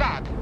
stop.